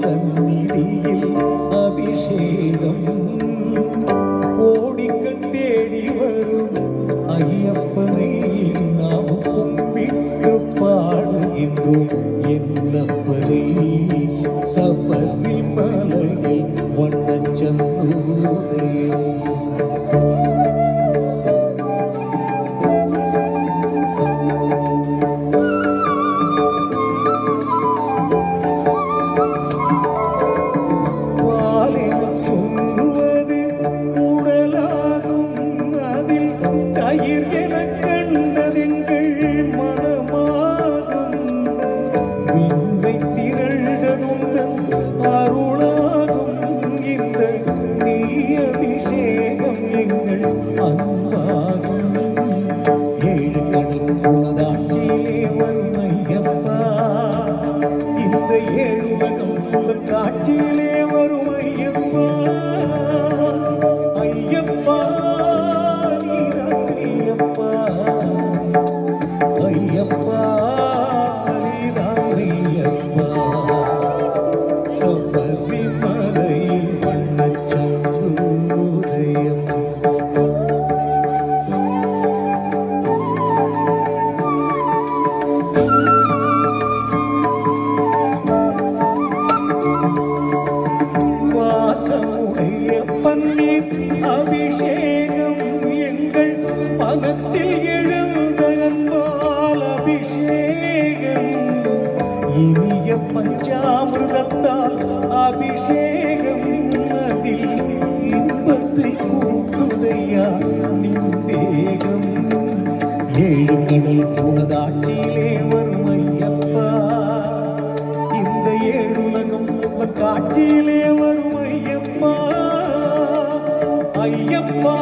சந்நிதியில் அபிஷேகம் கோடிக்கண் தேடி வரும். ஐயப்பனை நாம் கும்பிட்டு பாடுகின்றோம். அபிஷேகம் அன்பாகும் ஏழு கடல் உனதாட்சியிலே வரும் ஐயப்பா. இந்த காட்சியிலே வரும் ஐயப்பா. ஐயப்பா. மனத்தில் அபிஷேகம் இனிய பஞ்சாமிரத்தால் அபிஷேகம் அதில் இன்பத்தை கூட்டுதையா நிந்தேகம் ஏழு கடல் வரும் ஐயப்பா. இந்த ஏழுலகம் காட்சியிலே வரும் ஐயப்பா. ஐயப்பா.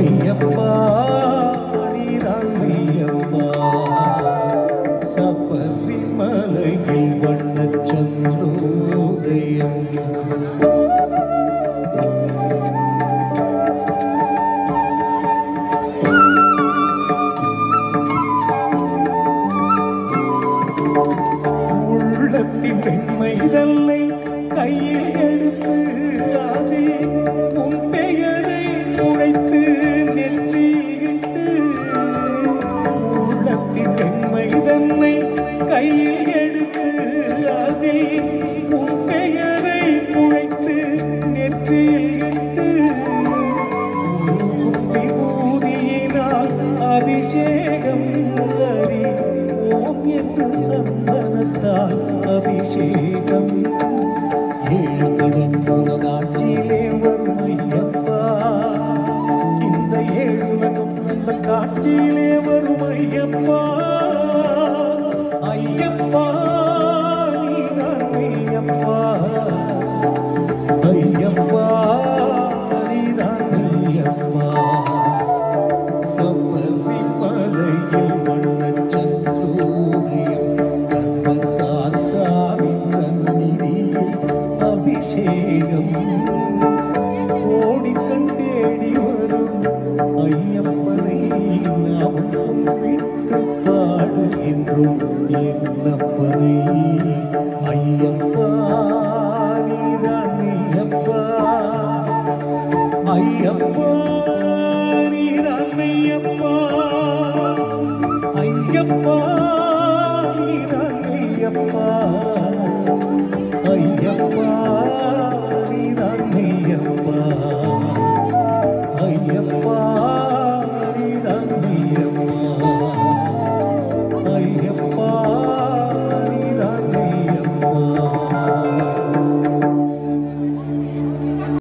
ஐயப்பா நீதான் ஐயப்பா சபரி மலையில் வண்ணச்சந்திரோதயம் உள்ளத்தின் பெண்மை தன்னை கையில் எடுத்து அதில் ஓம் சந்தனத்தால் அபிஷேகம். ஏழுகடன் புறநாட்சியிலே வரும் ஐயப்பா. இந்த ஏழுலகம் அந்த காட்சியிலே வரும் ஐயப்பா. ஐயப்பா ஐயப்பா ஐயப்பா நீதான் ஐயப்பா நாம் கும்பிட்டு பாடுகின்றோம் என்னப்பனை ஐயப்பா நீதான் ஐயப்பா ஐயப்பா நீதான் ஐயப்பா ஐயப்பா நீதான் ஐயப்பா ஐயப்பா